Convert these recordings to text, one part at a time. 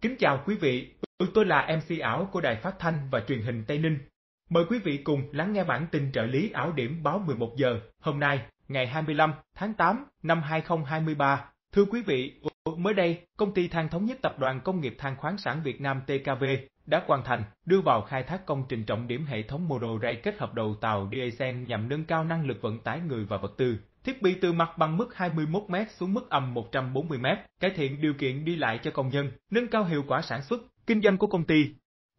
Kính chào quý vị, tôi là MC ảo của Đài Phát thanh và Truyền hình Tây Ninh. Mời quý vị cùng lắng nghe bản tin trợ lý ảo điểm báo 11 giờ hôm nay, ngày 25 tháng 8 năm 2023. Thưa quý vị, mới đây, công ty than thống nhất tập đoàn công nghiệp than khoáng sản Việt Nam TKV đã hoàn thành đưa vào khai thác công trình trọng điểm hệ thống mô đồ ray kết hợp đầu tàu diesel nhằm nâng cao năng lực vận tải người và vật tư. Thiết bị từ mặt bằng mức 21m xuống mức âm 140m, cải thiện điều kiện đi lại cho công nhân, nâng cao hiệu quả sản xuất, kinh doanh của công ty.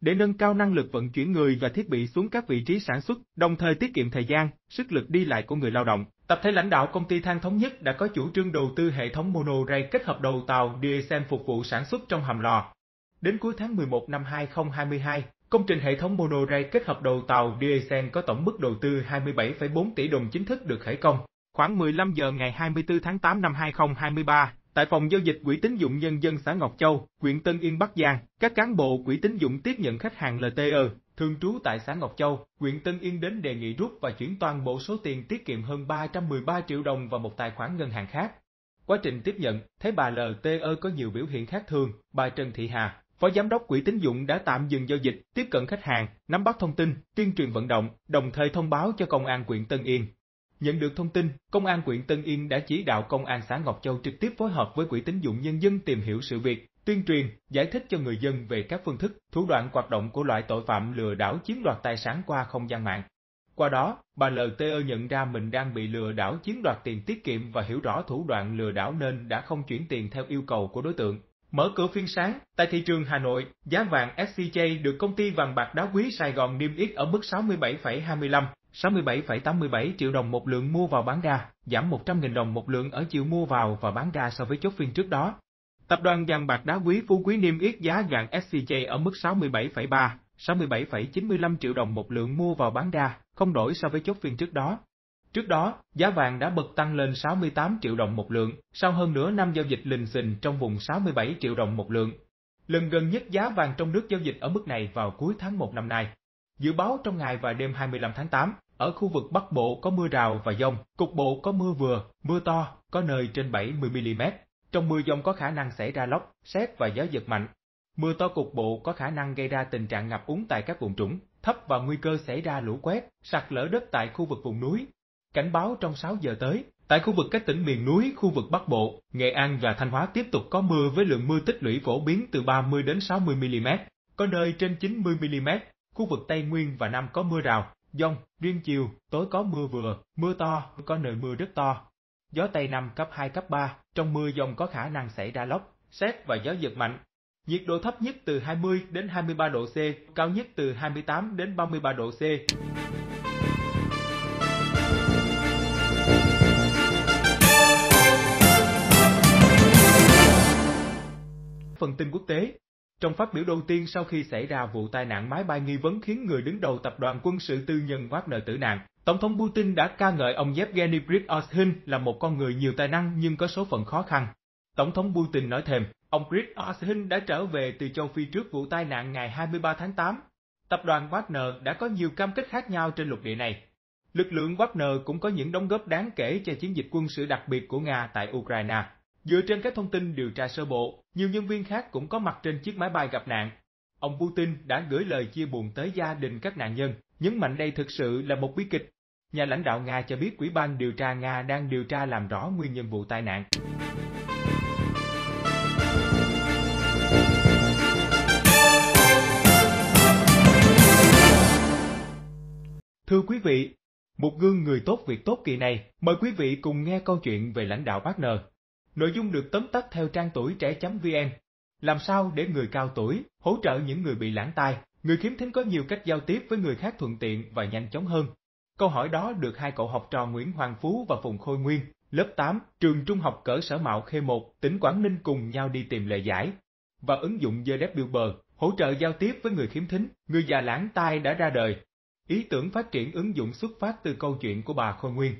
Để nâng cao năng lực vận chuyển người và thiết bị xuống các vị trí sản xuất, đồng thời tiết kiệm thời gian, sức lực đi lại của người lao động, tập thể lãnh đạo công ty than thống nhất đã có chủ trương đầu tư hệ thống mono kết hợp đầu tàu diesel phục vụ sản xuất trong hầm lò. Đến cuối tháng 11 năm 2022, công trình hệ thống mono kết hợp đầu tàu diesel có tổng mức đầu tư 27,4 tỷ đồng chính thức được khởi công. Khoảng 15 giờ ngày 24 tháng 8 năm 2023, tại phòng giao dịch Quỹ tín dụng nhân dân xã Ngọc Châu, huyện Tân Yên Bắc Giang, các cán bộ Quỹ tín dụng tiếp nhận khách hàng LTE thường trú tại xã Ngọc Châu, huyện Tân Yên đến đề nghị rút và chuyển toàn bộ số tiền tiết kiệm hơn 313 triệu đồng vào một tài khoản ngân hàng khác. Quá trình tiếp nhận, thấy bà LTE có nhiều biểu hiện khác thường, bà Trần Thị Hà, Phó Giám đốc Quỹ tín dụng đã tạm dừng giao dịch, tiếp cận khách hàng, nắm bắt thông tin, tuyên truyền vận động, đồng thời thông báo cho Công an huyện Tân Yên. Nhận được thông tin, Công an huyện Tân Yên đã chỉ đạo Công an xã Ngọc Châu trực tiếp phối hợp với Quỹ tín dụng nhân dân tìm hiểu sự việc, tuyên truyền, giải thích cho người dân về các phương thức, thủ đoạn hoạt động của loại tội phạm lừa đảo chiếm đoạt tài sản qua không gian mạng. Qua đó, bà LTE nhận ra mình đang bị lừa đảo chiếm đoạt tiền tiết kiệm và hiểu rõ thủ đoạn lừa đảo nên đã không chuyển tiền theo yêu cầu của đối tượng. Mở cửa phiên sáng, tại thị trường Hà Nội, giá vàng SCJ được công ty vàng bạc đá quý Sài Gòn niêm yết ở mức 67,25, 67,87 triệu đồng một lượng mua vào bán ra, giảm 100.000 đồng một lượng ở chiều mua vào và bán ra so với chốt phiên trước đó. Tập đoàn vàng bạc đá quý Phú Quý niêm yết giá vàng SCJ ở mức 67,3, 67,95 triệu đồng một lượng mua vào bán ra, không đổi so với chốt phiên trước đó. Trước đó, giá vàng đã bật tăng lên 68 triệu đồng một lượng, sau hơn nửa năm giao dịch lình xình trong vùng 67 triệu đồng một lượng. Lần gần nhất giá vàng trong nước giao dịch ở mức này vào cuối tháng 1 năm nay. Dự báo trong ngày và đêm 25 tháng 8, ở khu vực Bắc Bộ có mưa rào và dông, cục bộ có mưa vừa, mưa to, có nơi trên 70mm. Trong mưa dông có khả năng xảy ra lốc, xét và gió giật mạnh. Mưa to cục bộ có khả năng gây ra tình trạng ngập úng tại các vùng trũng, thấp và nguy cơ xảy ra lũ quét, sạt lở đất tại khu vực vùng núi. Cảnh báo trong 6 giờ tới, tại khu vực các tỉnh miền núi, khu vực Bắc Bộ, Nghệ An và Thanh Hóa tiếp tục có mưa với lượng mưa tích lũy phổ biến từ 30 đến 60 mm, có nơi trên 90 mm. Khu vực Tây Nguyên và Nam có mưa rào, dông, riêng chiều, tối có mưa vừa, mưa to, có nơi mưa rất to. Gió Tây Nam cấp 2 cấp 3, trong mưa dông có khả năng xảy ra lốc, xét và gió giật mạnh. Nhiệt độ thấp nhất từ 20 đến 23 độ C, cao nhất từ 28 đến 33 độ C. Phần tin quốc tế trong phát biểu đầu tiên sau khi xảy ra vụ tai nạn máy bay nghi vấn khiến người đứng đầu tập đoàn quân sự tư nhân Wagner tử nạn, Tổng thống Putin đã ca ngợi ông Yevgeny Prigozhin là một con người nhiều tài năng nhưng có số phận khó khăn. Tổng thống Putin nói thêm, ông Prigozhin đã trở về từ châu Phi trước vụ tai nạn ngày 23 tháng 8. Tập đoàn Wagner đã có nhiều cam kết khác nhau trên lục địa này. Lực lượng Wagner cũng có những đóng góp đáng kể cho chiến dịch quân sự đặc biệt của Nga tại Ukraine. Dựa trên các thông tin điều tra sơ bộ, nhiều nhân viên khác cũng có mặt trên chiếc máy bay gặp nạn. Ông Putin đã gửi lời chia buồn tới gia đình các nạn nhân, nhấn mạnh đây thực sự là một bi kịch. Nhà lãnh đạo Nga cho biết Ủy ban điều tra Nga đang điều tra làm rõ nguyên nhân vụ tai nạn. Thưa quý vị, một gương người tốt việc tốt kỳ này, mời quý vị cùng nghe câu chuyện về lãnh đạo Wagner. Nội dung được tóm tắt theo trang tuổi trẻ.vn. Làm sao để người cao tuổi hỗ trợ những người bị lãng tai, người khiếm thính có nhiều cách giao tiếp với người khác thuận tiện và nhanh chóng hơn? Câu hỏi đó được hai cậu học trò Nguyễn Hoàng Phú và Phùng Khôi Nguyên, lớp 8, trường trung học cỡ sở Mạo Khê 1, tỉnh Quảng Ninh cùng nhau đi tìm lời giải. Và ứng dụng GDFBuber, hỗ trợ giao tiếp với người khiếm thính, người già lãng tai đã ra đời. Ý tưởng phát triển ứng dụng xuất phát từ câu chuyện của bà Khôi Nguyên.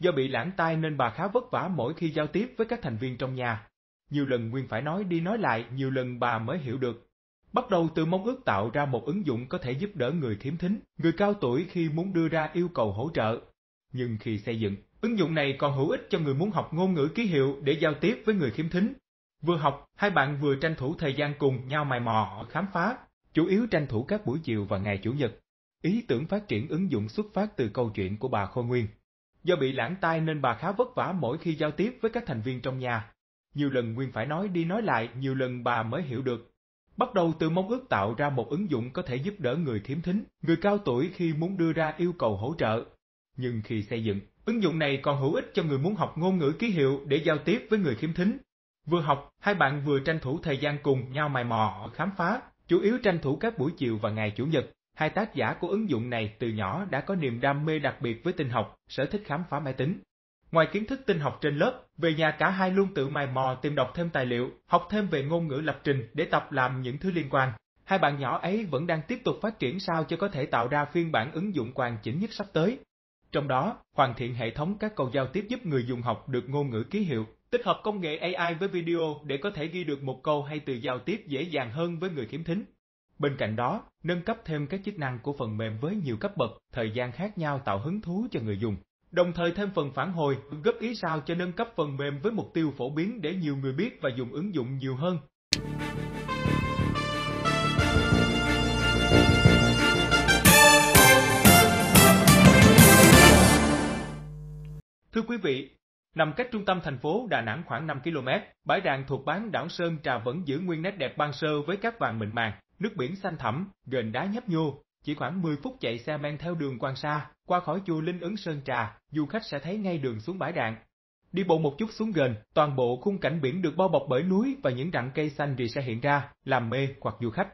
Do bị lãng tai nên bà khá vất vả mỗi khi giao tiếp với các thành viên trong nhà. Nhiều lần Nguyên phải nói đi nói lại, nhiều lần bà mới hiểu được. Bắt đầu từ mong ước tạo ra một ứng dụng có thể giúp đỡ người khiếm thính, người cao tuổi khi muốn đưa ra yêu cầu hỗ trợ. Nhưng khi xây dựng, ứng dụng này còn hữu ích cho người muốn học ngôn ngữ ký hiệu để giao tiếp với người khiếm thính. Vừa học, hai bạn vừa tranh thủ thời gian cùng nhau mài mò, khám phá, chủ yếu tranh thủ các buổi chiều và ngày Chủ nhật. Ý tưởng phát triển ứng dụng xuất phát từ câu chuyện của bà Khôi Nguyên. Do bị lãng tai nên bà khá vất vả mỗi khi giao tiếp với các thành viên trong nhà. Nhiều lần Nguyên phải nói đi nói lại, nhiều lần bà mới hiểu được. Bắt đầu từ mong ước tạo ra một ứng dụng có thể giúp đỡ người khiếm thính, người cao tuổi khi muốn đưa ra yêu cầu hỗ trợ. Nhưng khi xây dựng, ứng dụng này còn hữu ích cho người muốn học ngôn ngữ ký hiệu để giao tiếp với người khiếm thính. Vừa học, hai bạn vừa tranh thủ thời gian cùng nhau mài mò, khám phá, chủ yếu tranh thủ các buổi chiều và ngày Chủ nhật. Hai tác giả của ứng dụng này từ nhỏ đã có niềm đam mê đặc biệt với tinh học, sở thích khám phá máy tính. Ngoài kiến thức tinh học trên lớp, về nhà cả hai luôn tự mài mò tìm đọc thêm tài liệu, học thêm về ngôn ngữ lập trình để tập làm những thứ liên quan. Hai bạn nhỏ ấy vẫn đang tiếp tục phát triển sao cho có thể tạo ra phiên bản ứng dụng hoàn chỉnh nhất sắp tới. Trong đó, hoàn thiện hệ thống các câu giao tiếp giúp người dùng học được ngôn ngữ ký hiệu, tích hợp công nghệ AI với video để có thể ghi được một câu hay từ giao tiếp dễ dàng hơn với người khiếm thính. Bên cạnh đó, nâng cấp thêm các chức năng của phần mềm với nhiều cấp bậc, thời gian khác nhau tạo hứng thú cho người dùng. Đồng thời thêm phần phản hồi, góp ý sao cho nâng cấp phần mềm với mục tiêu phổ biến để nhiều người biết và dùng ứng dụng nhiều hơn. Thưa quý vị, nằm cách trung tâm thành phố Đà Nẵng khoảng 5 km, bãi đàn thuộc bán đảo Sơn Trà vẫn giữ nguyên nét đẹp ban sơ với các vàng mịn màng, nước biển xanh thẳm, gần đá nhấp nhô, chỉ khoảng 10 phút chạy xe men theo đường quan sa, qua khỏi chùa Linh Ứng Sơn Trà, du khách sẽ thấy ngay đường xuống bãi đạn. Đi bộ một chút xuống gần, toàn bộ khung cảnh biển được bao bọc bởi núi và những rặng cây xanh rì sẽ hiện ra, làm mê hoặc du khách.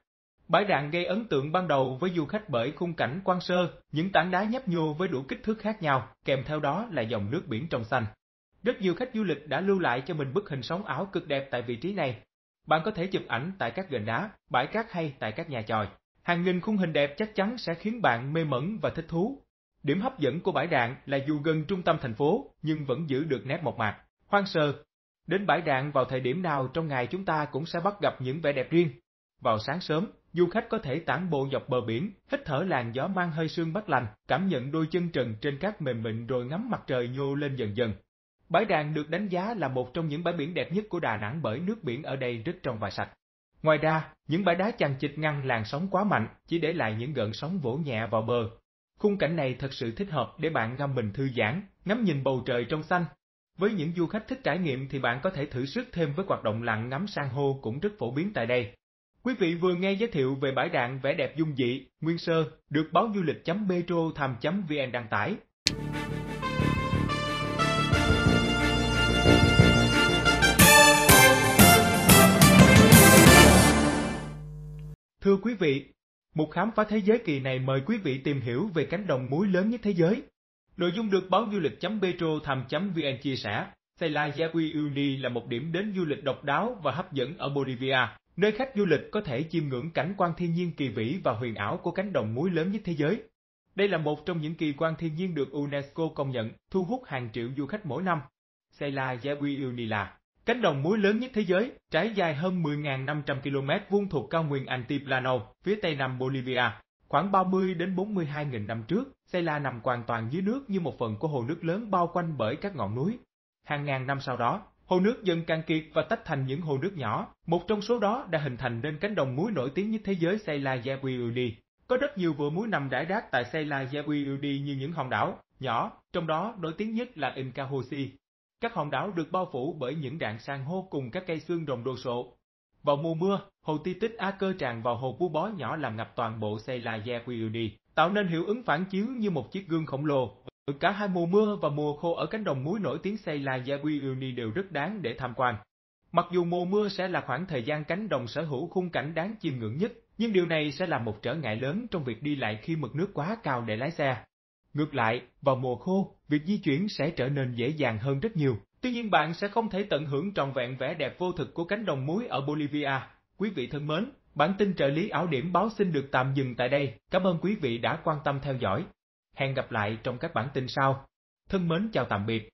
Bãi đạn gây ấn tượng ban đầu với du khách bởi khung cảnh quan sơ, những tảng đá nhấp nhô với đủ kích thước khác nhau, kèm theo đó là dòng nước biển trong xanh. Rất nhiều khách du lịch đã lưu lại cho mình bức hình sóng ảo cực đẹp tại vị trí này. Bạn có thể chụp ảnh tại các gành đá, bãi cát hay tại các nhà chòi. Hàng nghìn khung hình đẹp chắc chắn sẽ khiến bạn mê mẩn và thích thú. Điểm hấp dẫn của bãi đạn là dù gần trung tâm thành phố, nhưng vẫn giữ được nét mộc mạc, hoang sơ. Đến bãi đạn vào thời điểm nào trong ngày chúng ta cũng sẽ bắt gặp những vẻ đẹp riêng. Vào sáng sớm, du khách có thể tản bộ dọc bờ biển, hít thở làn gió mang hơi sương mát lành, cảm nhận đôi chân trần trên cát mềm mịn rồi ngắm mặt trời nhô lên dần dần. Bãi đàn được đánh giá là một trong những bãi biển đẹp nhất của Đà Nẵng bởi nước biển ở đây rất trong và sạch. Ngoài ra, những bãi đá chằng chịt ngăn làn sóng quá mạnh, chỉ để lại những gợn sóng vỗ nhẹ vào bờ. Khung cảnh này thật sự thích hợp để bạn ngâm mình thư giãn, ngắm nhìn bầu trời trong xanh. Với những du khách thích trải nghiệm thì bạn có thể thử sức thêm với hoạt động lặn ngắm san hô cũng rất phổ biến tại đây. Quý vị vừa nghe giới thiệu về bãi đạn vẻ đẹp dung dị, nguyên sơ, được báo du lịch.metro tham.vn đăng tải. Thưa quý vị, một khám phá thế giới kỳ này mời quý vị tìm hiểu về cánh đồng muối lớn nhất thế giới. Nội dung được báo du lịch.petro tham.vn chia sẻ. Sayla Uni là một điểm đến du lịch độc đáo và hấp dẫn ở Bolivia, nơi khách du lịch có thể chiêm ngưỡng cảnh quan thiên nhiên kỳ vĩ và huyền ảo của cánh đồng muối lớn nhất thế giới. Đây là một trong những kỳ quan thiên nhiên được UNESCO công nhận, thu hút hàng triệu du khách mỗi năm. Sayla Uni là Cánh đồng muối lớn nhất thế giới, trải dài hơn 10.500 km vuông thuộc cao nguyên Antiplano, phía tây nam Bolivia. Khoảng 30 đến 42.000 năm trước, Sayla nằm hoàn toàn dưới nước như một phần của hồ nước lớn bao quanh bởi các ngọn núi. Hàng ngàn năm sau đó, hồ nước dần cạn kiệt và tách thành những hồ nước nhỏ, một trong số đó đã hình thành nên cánh đồng muối nổi tiếng nhất thế giới Sayla Yaquiudi. Có rất nhiều vựa muối nằm rải rác tại Sayla Yaquiudi như những hòn đảo nhỏ, trong đó nổi tiếng nhất là Incahosi, các hòn đảo được bao phủ bởi những rạn san hô cùng các cây xương rồng đồ sộ. Vào mùa mưa, hồ ti tích Á cơ tràn vào hồ bú bó nhỏ làm ngập toàn bộ xây là tạo nên hiệu ứng phản chiếu như một chiếc gương khổng lồ. Cả hai mùa mưa và mùa khô ở cánh đồng muối nổi tiếng xây là đều rất đáng để tham quan. Mặc dù mùa mưa sẽ là khoảng thời gian cánh đồng sở hữu khung cảnh đáng chiêm ngưỡng nhất, nhưng điều này sẽ là một trở ngại lớn trong việc đi lại khi mực nước quá cao để lái xe. Ngược lại, vào mùa khô, việc di chuyển sẽ trở nên dễ dàng hơn rất nhiều. Tuy nhiên bạn sẽ không thể tận hưởng trọn vẹn vẻ đẹp vô thực của cánh đồng muối ở Bolivia. Quý vị thân mến, bản tin trợ lý ảo điểm báo xin được tạm dừng tại đây. Cảm ơn quý vị đã quan tâm theo dõi. Hẹn gặp lại trong các bản tin sau. Thân mến chào tạm biệt.